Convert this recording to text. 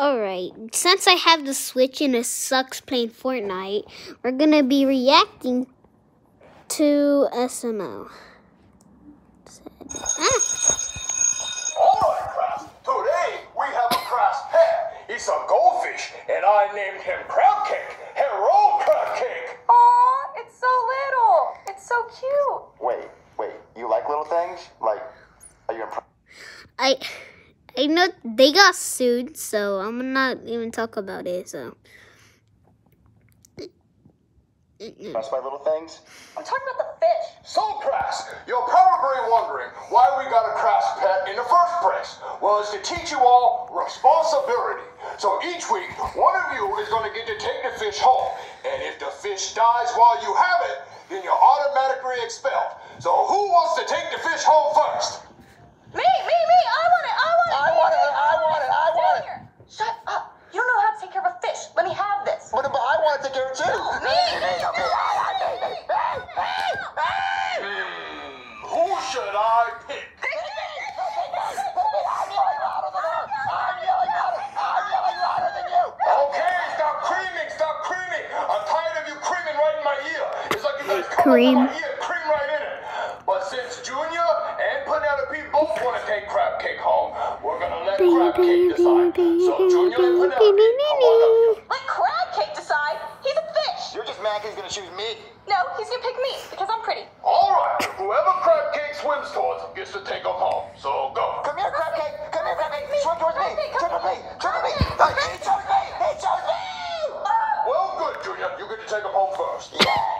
Alright, since I have the Switch and it sucks playing Fortnite, we're gonna be reacting to SML. Ah, All right, Crass. Today we have a Crass pet. He's a goldfish, and I named him Crab Cake. Hello, Crab Cake. Aw, it's so little. It's so cute. Wait, wait. You like little things? Like, are you impressed I I know they got sued, so I'm not even talk about it. So That's my little things? I'm talking about the fish. So, Crass, you're probably wondering why we got a Crass pet in the first place. Well, it's to teach you all responsibility. So each week, one of you is going to get to take the fish home. And if the fish dies while you have it, then you're automatically expelled. So who wants to take the fish home first? But, but I want to take care of it too. Me, me, me. Hmm, who should I pick? Okay, stop creaming, stop creaming. I'm tired of you creaming right in my ear. It's like you guys come Cream. up my ear, cream right in it. But since Junior and Penelope both want to take Crab Cake home, we're gonna let Crab Cake decide. So Junior and Penelope, fish. You're just mad 'cause he's gonna choose me. No, he's gonna pick me because I'm pretty. All right, whoever Crab Cake swims towards gets to take him home. So go. Come here, crab cake. Come here, crab cake. Swim towards me. Crab cake, Swim come towards me. Swim towards me. Crab He chose me. He chose me. Well, good, Junior. You get to take him home first. Yeah.